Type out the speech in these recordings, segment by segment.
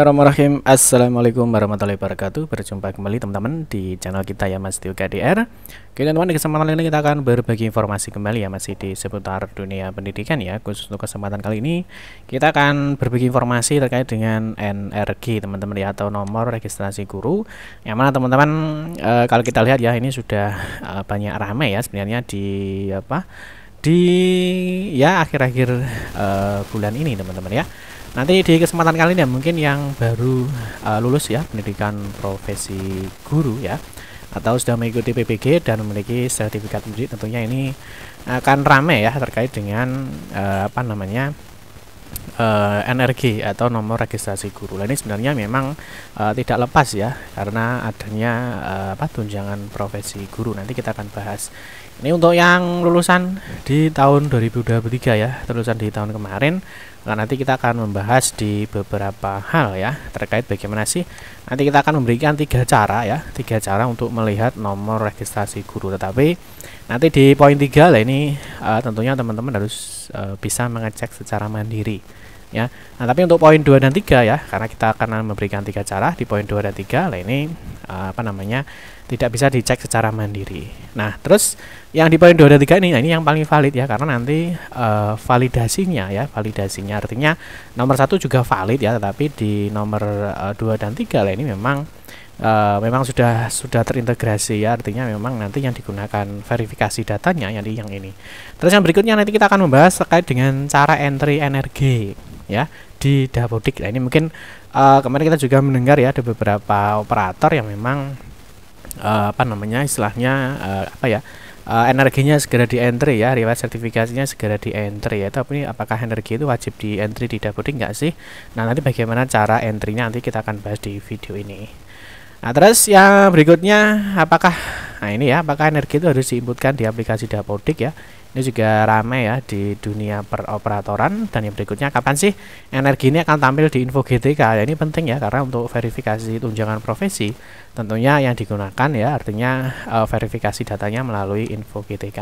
Bismillahirrahmanirrahim. Assalamualaikum warahmatullahi wabarakatuh. Berjumpa kembali teman-teman di channel kita ya Mas Tio KDR Oke teman-teman di kesempatan ini kita akan berbagi informasi kembali ya Masih di seputar dunia pendidikan ya. Khusus untuk kesempatan kali ini Kita akan berbagi informasi terkait dengan NRG teman-teman ya Atau nomor registrasi guru. Yang mana teman-teman e, kalau kita lihat ya Ini sudah e, banyak ramai ya sebenarnya di apa di ya akhir-akhir e, bulan ini teman-teman ya Nanti di kesempatan kali ini ya, mungkin yang baru uh, lulus ya pendidikan profesi guru ya atau sudah mengikuti PPG dan memiliki sertifikat pendidik tentunya ini akan ramai ya terkait dengan uh, apa namanya uh, energi atau nomor registrasi guru. Nah, ini sebenarnya memang uh, tidak lepas ya karena adanya uh, apa tunjangan profesi guru. Nanti kita akan bahas. Ini untuk yang lulusan di tahun 2023 ya, lulusan di tahun kemarin Nah, nanti kita akan membahas di beberapa hal ya terkait bagaimana sih nanti kita akan memberikan tiga cara ya tiga cara untuk melihat nomor registrasi guru tetapi nanti di poin tiga lah ini uh, tentunya teman-teman harus uh, bisa mengecek secara mandiri ya. Nah, tapi untuk poin 2 dan 3 ya, karena kita akan memberikan tiga cara di poin 2 dan 3, lah ini uh, apa namanya? tidak bisa dicek secara mandiri. Nah, terus yang di poin 2 dan 3 ini, nah ini yang paling valid ya karena nanti uh, validasinya ya, validasinya artinya nomor satu juga valid ya, tetapi di nomor uh, 2 dan 3 lah ini memang uh, memang sudah sudah terintegrasi ya. Artinya memang nanti yang digunakan verifikasi datanya yang di yang ini. Terus yang berikutnya nanti kita akan membahas terkait dengan cara entry energi ya di Dapodik. Nah, ini mungkin uh, kemarin kita juga mendengar ya ada beberapa operator yang memang uh, apa namanya istilahnya uh, apa ya uh, energinya segera di entry ya riwayat sertifikasinya segera di entry ya tapi apakah energi itu wajib di entry di Dapodik? Enggak sih. Nah nanti bagaimana cara entrynya nanti kita akan bahas di video ini nah terus yang berikutnya apakah nah ini ya apakah energi itu harus diinputkan di aplikasi Dapodik ya? Ini juga ramai ya di dunia peroperatoran. Dan yang berikutnya kapan sih energi ini akan tampil di info GTK ya ini penting ya karena untuk verifikasi tunjangan profesi tentunya yang digunakan ya artinya uh, verifikasi datanya melalui info GTK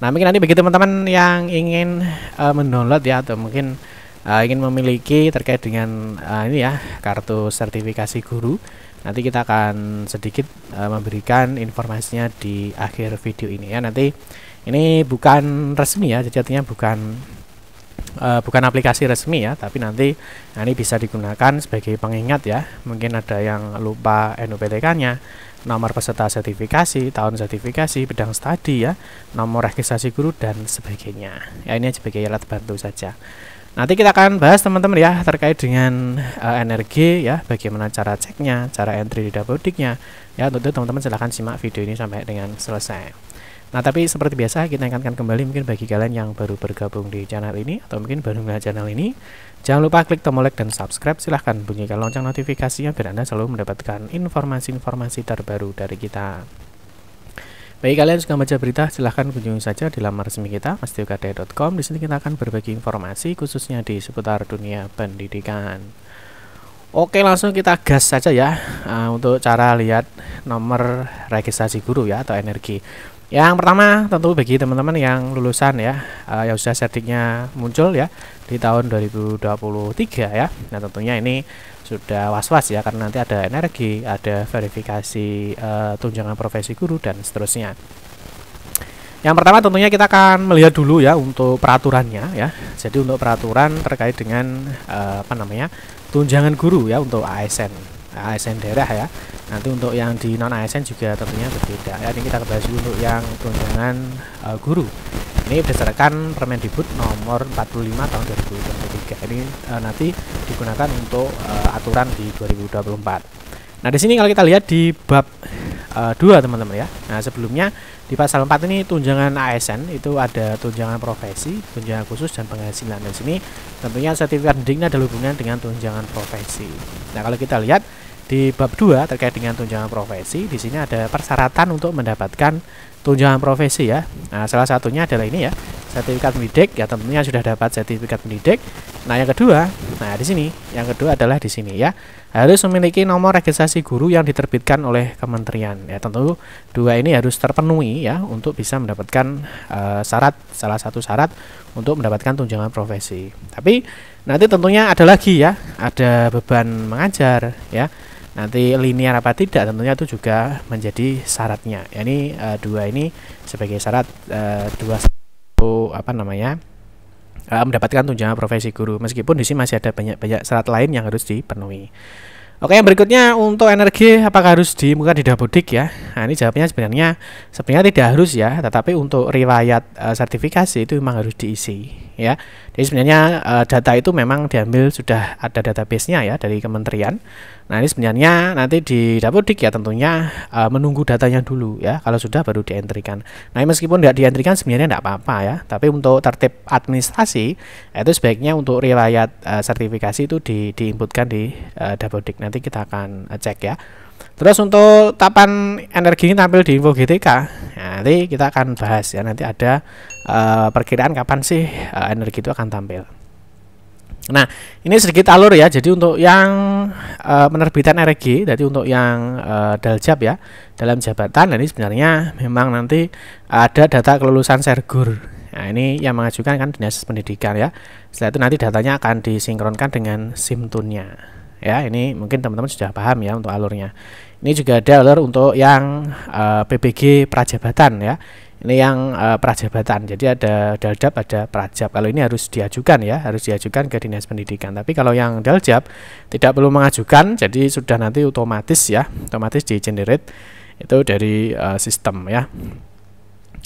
nah mungkin nanti bagi teman-teman yang ingin uh, mendownload ya atau mungkin uh, ingin memiliki terkait dengan uh, ini ya kartu sertifikasi guru nanti kita akan sedikit uh, memberikan informasinya di akhir video ini ya. Nanti ini bukan resmi ya jadi artinya bukan uh, bukan aplikasi resmi ya tapi nanti nah ini bisa digunakan sebagai pengingat ya. Mungkin ada yang lupa NUPTK nya nomor peserta sertifikasi tahun sertifikasi bidang studi ya nomor registrasi guru dan sebagainya. Ya ini sebagai alat bantu saja nanti kita akan bahas teman-teman ya terkait dengan uh, energi ya bagaimana cara ceknya cara entry di dapodiknya ya tentu teman-teman silahkan simak video ini sampai dengan selesai Nah, tapi seperti biasa kita ingatkan kembali mungkin bagi kalian yang baru bergabung di channel ini atau mungkin baru melihat channel ini, jangan lupa klik tombol like dan subscribe. Silahkan bunyikan lonceng notifikasinya biar Anda selalu mendapatkan informasi-informasi terbaru dari kita. Bagi kalian yang suka baca berita, silahkan kunjungi saja di laman resmi kita, mastiokade.com. Di sini kita akan berbagi informasi khususnya di seputar dunia pendidikan. Oke, langsung kita gas saja ya uh, untuk cara lihat nomor registrasi guru ya atau energi. Yang pertama tentu bagi teman-teman yang lulusan ya uh, yang sudah settingnya muncul ya di tahun 2023 ya. Nah tentunya ini sudah was-was ya karena nanti ada energi, ada verifikasi uh, tunjangan profesi guru dan seterusnya. Yang pertama tentunya kita akan melihat dulu ya untuk peraturannya ya. Jadi untuk peraturan terkait dengan uh, apa namanya tunjangan guru ya untuk ASN. ASN daerah ya. Nanti untuk yang di non ASN juga tentunya berbeda ya. Ini kita bahas dulu untuk yang tunjangan uh, guru. Ini berdasarkan Permendikbud nomor 45 tahun 2023 ini uh, nanti digunakan untuk uh, aturan di 2024 nah di sini kalau kita lihat di bab uh, 2 teman-teman ya. Nah sebelumnya di pasal 4 ini tunjangan ASN itu ada tunjangan profesi, tunjangan khusus dan penghasilan. Dan sini tentunya sertifikat pendidikan ada hubungan dengan tunjangan profesi. Nah, kalau kita lihat di bab 2 terkait dengan tunjangan profesi, di sini ada persyaratan untuk mendapatkan tunjangan profesi ya. Nah, salah satunya adalah ini ya. sertifikat pendidik ya tentunya sudah dapat sertifikat pendidik. Nah, yang kedua, nah di sini, yang kedua adalah di sini ya. Harus memiliki nomor registrasi guru yang diterbitkan oleh kementerian. Ya, tentu dua ini harus terpenuhi ya untuk bisa mendapatkan uh, syarat salah satu syarat untuk mendapatkan tunjangan profesi. Tapi nanti tentunya ada lagi ya, ada beban mengajar ya. Nanti linear apa tidak tentunya itu juga menjadi syaratnya. Ya, ini uh, dua ini sebagai syarat uh, dua apa namanya uh, mendapatkan tunjangan profesi guru meskipun di sini masih ada banyak banyak syarat lain yang harus dipenuhi. Oke, yang berikutnya untuk energi apakah harus dimuka di dapodik ya? Nah, ini jawabnya sebenarnya sebenarnya tidak harus ya, tetapi untuk riwayat uh, sertifikasi itu memang harus diisi ya. Jadi sebenarnya uh, data itu memang diambil sudah ada database-nya ya dari kementerian. Nah, ini sebenarnya nanti di Dapodik ya tentunya uh, menunggu datanya dulu ya. Kalau sudah baru dientrikan. Nah, meskipun tidak dientrikan sebenarnya tidak apa-apa ya. Tapi untuk tertib administrasi itu sebaiknya untuk riwayat uh, sertifikasi itu di diinputkan di uh, Dapodik. Nanti kita akan cek ya. Terus untuk tapan energi ini tampil di info GTK. Nanti kita akan bahas ya. Nanti ada uh, perkiraan kapan sih uh, energi itu akan tampil. Nah, ini sedikit alur ya. Jadi untuk yang uh, penerbitan RG, jadi untuk yang uh, daljab ya, dalam jabatan, ini sebenarnya memang nanti ada data kelulusan sergur. Nah, ini yang mengajukan kan Dinas Pendidikan ya. Setelah itu nanti datanya akan disinkronkan dengan SIMTUN-nya. Ya, ini mungkin teman-teman sudah paham ya untuk alurnya. Ini juga ada alur untuk yang uh, PBG prajabatan ya. Ini yang uh, prajabatan. Jadi ada daljab ada prajab. Kalau ini harus diajukan ya harus diajukan ke dinas pendidikan. Tapi kalau yang daljab tidak perlu mengajukan jadi sudah nanti otomatis ya otomatis di generate itu dari uh, sistem ya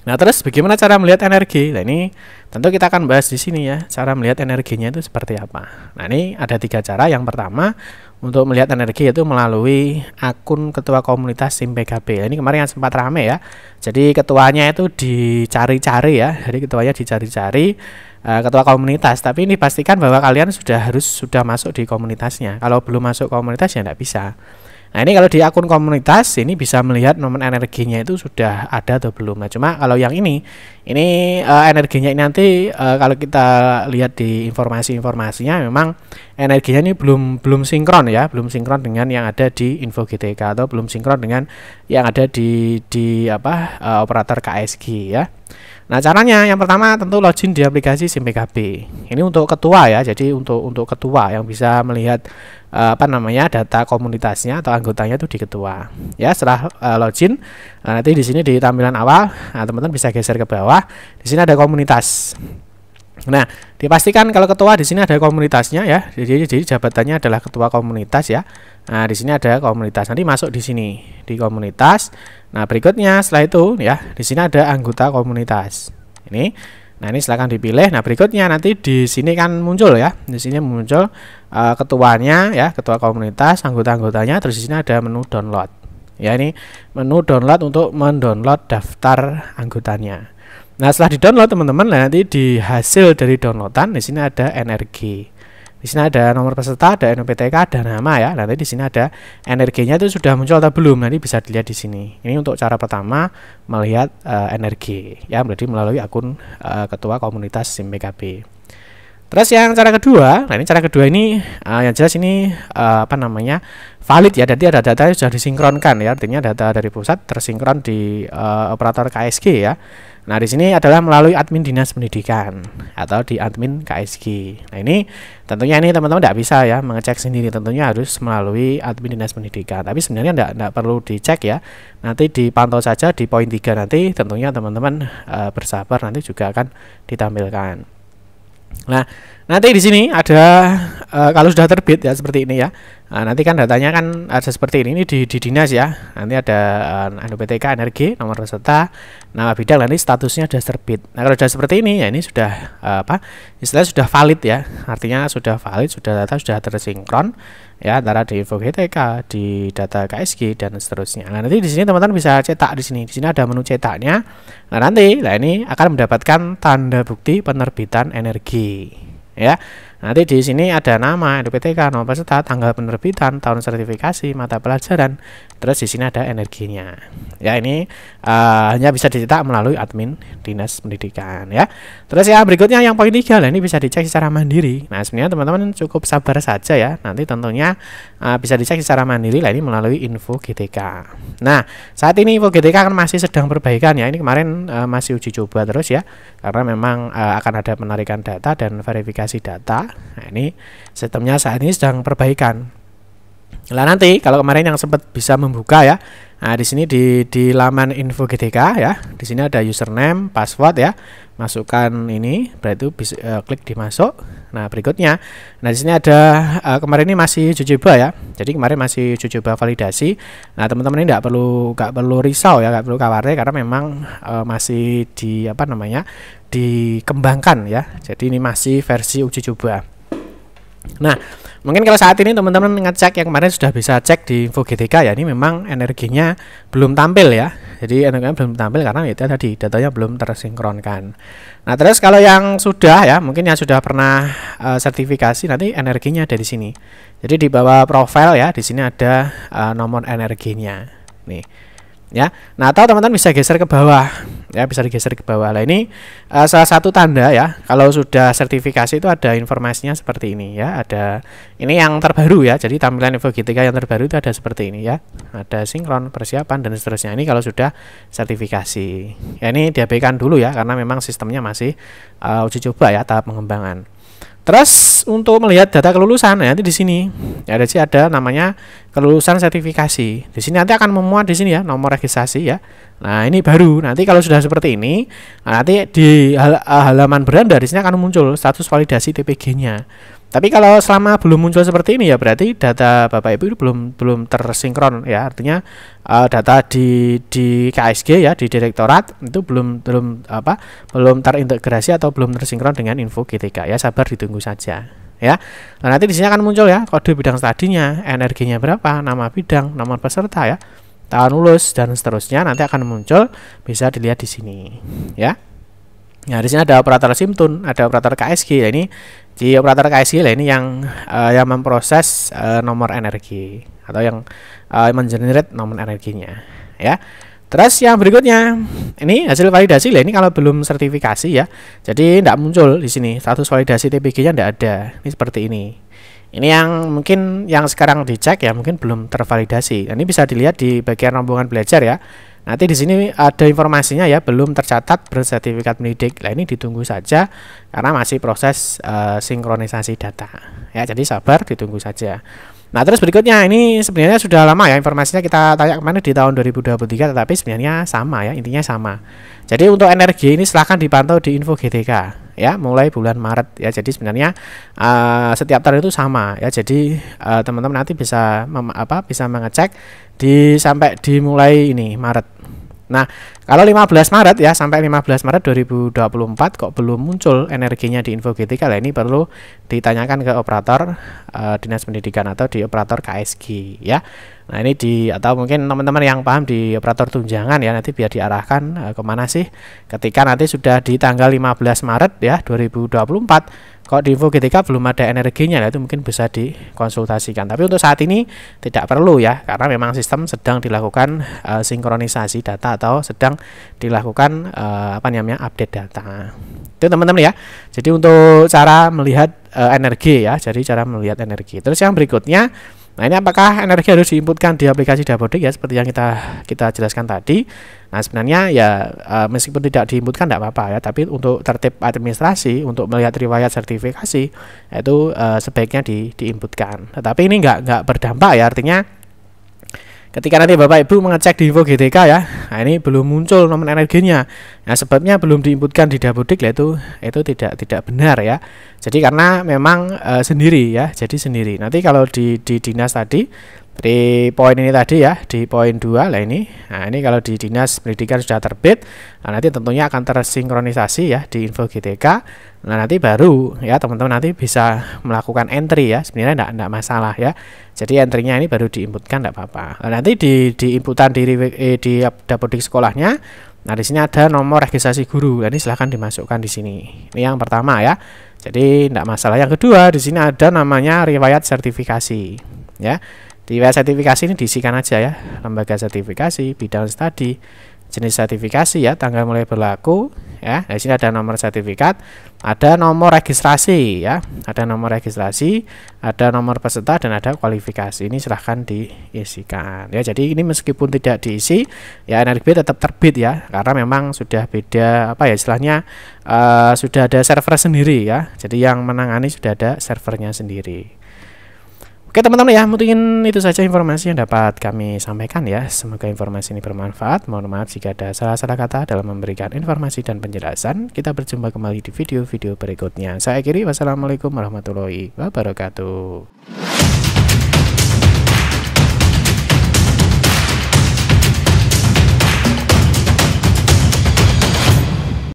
Nah, terus bagaimana cara melihat energi? Nah, ini tentu kita akan bahas di sini ya, cara melihat energinya itu seperti apa. Nah, ini ada tiga cara. Yang pertama, untuk melihat energi itu melalui akun ketua komunitas SIM PKB. Nah, ini kemarin yang sempat rame ya. Jadi ketuanya itu dicari-cari ya. Jadi ketuanya dicari-cari uh, ketua komunitas. Tapi ini pastikan bahwa kalian sudah harus sudah masuk di komunitasnya. Kalau belum masuk komunitas ya tidak bisa. Nah ini kalau di akun komunitas ini bisa melihat nomor energinya itu sudah ada atau belum. Nah cuma kalau yang ini ini uh, energinya ini nanti uh, kalau kita lihat di informasi-informasinya memang energinya ini belum belum sinkron ya, belum sinkron dengan yang ada di info GTK atau belum sinkron dengan yang ada di di apa uh, operator KSG ya. Nah, caranya yang pertama tentu login di aplikasi SIMPKB. Ini untuk ketua ya. Jadi untuk untuk ketua yang bisa melihat uh, apa namanya data komunitasnya atau anggotanya itu di ketua. Ya, setelah uh, login nah, nanti di sini di tampilan awal, nah, teman-teman bisa geser ke bawah. Di sini ada komunitas. Nah, dipastikan kalau ketua di sini ada komunitasnya ya. Jadi, jadi jabatannya adalah ketua komunitas ya. Nah, di sini ada komunitas. Nanti masuk di sini di komunitas. Nah, berikutnya setelah itu ya, di sini ada anggota komunitas. Ini. Nah, ini silahkan dipilih. Nah, berikutnya nanti di sini kan muncul ya. Di sini muncul uh, ketuanya ya, ketua komunitas, anggota-anggotanya, terus di sini ada menu download. Ya, ini menu download untuk mendownload daftar anggotanya. Nah, setelah di-download teman-teman, nanti di hasil dari downloadan di sini ada energi. Di sini ada nomor peserta, ada NPTK, ada nama ya. Nanti di sini ada energinya itu sudah muncul atau belum. Nanti bisa dilihat di sini. Ini untuk cara pertama melihat uh, energi ya, berarti melalui akun uh, ketua komunitas SIM PKB. Terus yang cara kedua, nah ini cara kedua ini uh, yang jelas ini uh, apa namanya valid ya. Jadi ada data yang sudah disinkronkan ya, artinya data dari pusat tersinkron di uh, operator KSG ya. Nah, di sini adalah melalui admin dinas pendidikan atau di admin KSG. Nah, ini tentunya ini teman-teman tidak bisa ya mengecek sendiri, tentunya harus melalui admin dinas pendidikan. Tapi sebenarnya tidak tidak perlu dicek ya. Nanti dipantau saja di poin 3 nanti tentunya teman-teman e, bersabar nanti juga akan ditampilkan. Nah, nanti di sini ada e, kalau sudah terbit ya seperti ini ya. Nah, nanti kan datanya kan ada seperti ini, ini di, di dinas ya. Nanti ada uh, eh, NUPTK energi, nomor peserta, nama bidang, nanti statusnya sudah terbit. Nah, kalau sudah seperti ini ya ini sudah uh, apa? Istilahnya sudah valid ya. Artinya sudah valid, sudah data sudah tersinkron ya antara di info GTK, di data KSG dan seterusnya. Nah, nanti di sini teman-teman bisa cetak di sini. Di sini ada menu cetaknya. Nah, nanti nah ini akan mendapatkan tanda bukti penerbitan energi ya. Nanti di sini ada nama NPTK, nomor peserta, tanggal penerbitan, tahun sertifikasi, mata pelajaran. Terus di sini ada energinya. Ya, ini uh, hanya bisa dicetak melalui admin Dinas Pendidikan ya. Terus ya berikutnya yang poin 3 lah ini bisa dicek secara mandiri. Nah, sebenarnya teman-teman cukup sabar saja ya. Nanti tentunya uh, bisa dicek secara mandiri lah ini melalui info GTK. Nah, saat ini info GTK kan masih sedang perbaikan ya. Ini kemarin uh, masih uji coba terus ya. Karena memang uh, akan ada penarikan data dan verifikasi data Nah, ini sistemnya saat ini sedang perbaikan. Nah, nanti kalau kemarin yang sempat bisa membuka ya. Nah, di sini di di laman info GTK ya. Di sini ada username, password ya. Masukkan ini, berarti bisa uh, klik dimasuk. Nah, berikutnya nah di sini ada uh, kemarin ini masih uji coba ya. Jadi kemarin masih uji coba validasi. Nah, teman-teman ini tidak perlu nggak perlu risau ya, nggak perlu khawatir karena memang uh, masih di apa namanya? Dikembangkan ya. Jadi ini masih versi uji coba. Nah, mungkin kalau saat ini teman-teman ngecek yang kemarin sudah bisa cek di info GTK ya, ini memang energinya belum tampil ya. Jadi energinya belum tampil karena itu tadi datanya belum tersinkronkan. Nah, terus kalau yang sudah ya, mungkin yang sudah pernah uh, sertifikasi nanti energinya ada di sini. Jadi di bawah profile ya, di sini ada uh, nomor energinya. Nih ya. Nah, atau teman-teman bisa geser ke bawah. Ya, bisa digeser ke bawah. Nah, ini uh, salah satu tanda ya kalau sudah sertifikasi itu ada informasinya seperti ini ya. Ada ini yang terbaru ya. Jadi tampilan info GTK yang terbaru itu ada seperti ini ya. Ada sinkron, persiapan dan seterusnya. Ini kalau sudah sertifikasi. Ya, ini diabaikan dulu ya karena memang sistemnya masih uh, uji coba ya tahap pengembangan. Terus untuk melihat data kelulusan ya, nanti di sini ya ada sih ada namanya kelulusan sertifikasi. Di sini nanti akan memuat di sini ya nomor registrasi ya. Nah ini baru nanti kalau sudah seperti ini nanti di hal halaman beranda di sini akan muncul status validasi TPG-nya. Tapi kalau selama belum muncul seperti ini ya berarti data Bapak Ibu itu belum belum tersinkron ya. Artinya uh, data di di KSG ya di direktorat itu belum belum apa belum terintegrasi atau belum tersinkron dengan info GTK ya. Sabar ditunggu saja ya. Nah, nanti di sini akan muncul ya kode bidang studinya, energinya berapa, nama bidang, nomor peserta ya, tahun lulus dan seterusnya nanti akan muncul bisa dilihat di sini ya. Nah, di sini ada operator Simtun, ada operator KSG. Ya, ini di operator KSG lah ini yang uh, yang memproses uh, nomor energi atau yang uh, mengenerate nomor energinya, ya. Terus yang berikutnya, ini hasil validasi lah ini kalau belum sertifikasi ya. Jadi tidak muncul di sini status validasi TPG-nya tidak ada. Ini seperti ini. Ini yang mungkin yang sekarang dicek ya mungkin belum tervalidasi. Ini bisa dilihat di bagian rombongan belajar ya. Nanti di sini ada informasinya ya, belum tercatat bersertifikat pendidik. Nah, ini ditunggu saja karena masih proses uh, sinkronisasi data. Ya, jadi sabar ditunggu saja. Nah, terus berikutnya ini sebenarnya sudah lama ya informasinya kita tanya ke mana di tahun 2023 tetapi sebenarnya sama ya, intinya sama. Jadi untuk energi ini silahkan dipantau di info GTK ya, mulai bulan Maret ya. Jadi sebenarnya uh, setiap tahun itu sama ya. Jadi uh, teman-teman nanti bisa apa bisa mengecek di sampai dimulai ini Maret Nah, kalau 15 Maret ya sampai 15 Maret 2024 kok belum muncul energinya di info GTK lah ini perlu ditanyakan ke operator uh, Dinas Pendidikan atau di operator KSG ya. Nah, ini di atau mungkin teman-teman yang paham di operator tunjangan ya nanti biar diarahkan uh, ke mana sih ketika nanti sudah di tanggal 15 Maret ya 2024 kalau di info GTK belum ada energinya, nah itu mungkin bisa dikonsultasikan. Tapi untuk saat ini tidak perlu ya, karena memang sistem sedang dilakukan uh, sinkronisasi data atau sedang dilakukan uh, apa namanya update data. Itu teman-teman ya. Jadi untuk cara melihat uh, energi ya, jadi cara melihat energi. Terus yang berikutnya Nah ini apakah energi harus diinputkan di aplikasi Dapodik ya seperti yang kita kita jelaskan tadi. Nah sebenarnya ya uh, meskipun tidak diinputkan tidak apa-apa ya, tapi untuk tertib administrasi untuk melihat riwayat sertifikasi itu uh, sebaiknya di diinputkan. Tetapi ini nggak nggak berdampak ya artinya Ketika nanti Bapak Ibu mengecek di info GTK ya, nah ini belum muncul nomor energinya. Nah, sebabnya belum diinputkan di Dapodik itu itu tidak tidak benar ya. Jadi karena memang e, sendiri ya, jadi sendiri. Nanti kalau di di dinas tadi di poin ini tadi ya, di poin 2 lah ini. Nah, ini kalau di Dinas Pendidikan sudah terbit, nah nanti tentunya akan tersinkronisasi ya di info GTK. Nah, nanti baru ya teman-teman nanti bisa melakukan entry ya. Sebenarnya enggak enggak masalah ya. Jadi entry-nya ini baru diinputkan enggak apa-apa. Nah, nanti di di inputan di eh, di dapodik sekolahnya Nah, di sini ada nomor registrasi guru. Nah, ini silahkan dimasukkan di sini. Ini yang pertama ya. Jadi tidak masalah. Yang kedua, di sini ada namanya riwayat sertifikasi. Ya, riwayat sertifikasi ini diisikan aja ya. Lembaga sertifikasi, bidang studi, jenis sertifikasi ya, tanggal mulai berlaku ya. Di sini ada nomor sertifikat, ada nomor registrasi ya, ada nomor registrasi, ada nomor peserta dan ada kualifikasi. Ini silahkan diisikan ya. Jadi ini meskipun tidak diisi ya NRB tetap terbit ya, karena memang sudah beda apa ya istilahnya uh, sudah ada server sendiri ya. Jadi yang menangani sudah ada servernya sendiri. Oke teman-teman ya, mungkin itu saja informasi yang dapat kami sampaikan ya. Semoga informasi ini bermanfaat. Mohon maaf jika ada salah-salah kata dalam memberikan informasi dan penjelasan. Kita berjumpa kembali di video-video berikutnya. Saya kiri, wassalamualaikum warahmatullahi wabarakatuh.